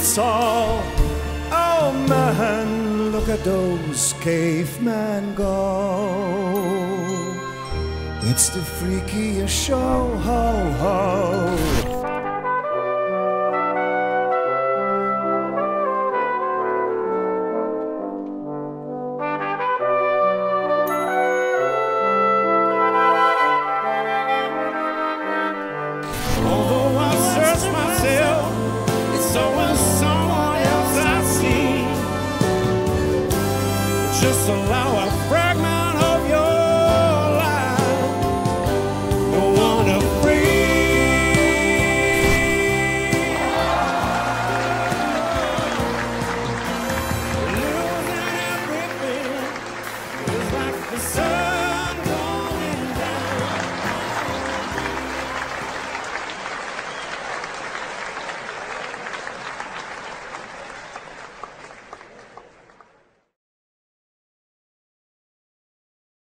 saw. Oh man, look at those cavemen go. It's the freakiest show, ho ho. just allow a fragment of your life to free. Losing everything is like the sun.